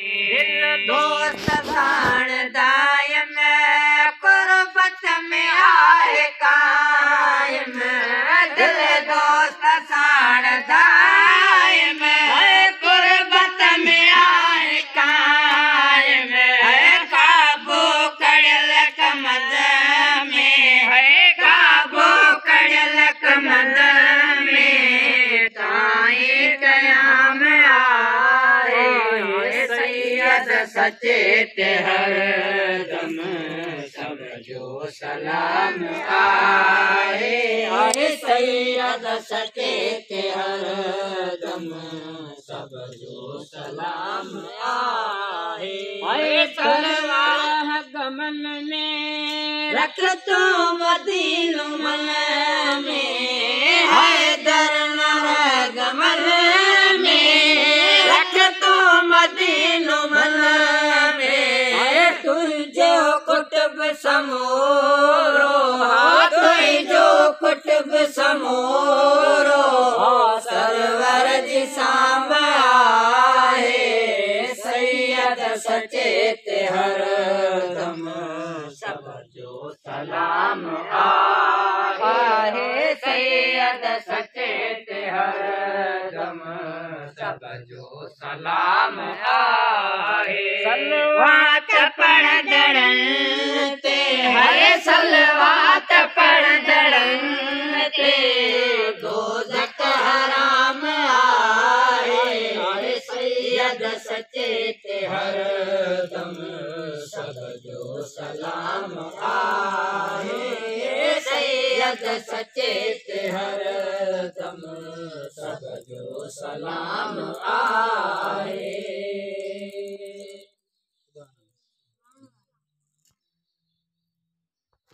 दोस्त दायम कुर्बत में आहे कायम। दिल दोस्त साण दायम कुर्बत में आहे कायम। काबू कड़ियल कमद में। काबू कड़ियल कमद सचे ते हर दम सब जो सलाम आहे आहे सैयद सचे ते हर दम सब जो सलाम आहे आहे सलवाह गमन में रख तू मदीनो मन समोरो सरवर जी साम आहे सैयद सचे ते हर दम। सब जो सलाम आहे सैयद सचे ते हर दम। सब जो सलाम आहे सलवात पढ़दड़न ते हर सलवात सचेत हर दम सब जो सलाम आए सैयद सचेत हर दम सब जो सलाम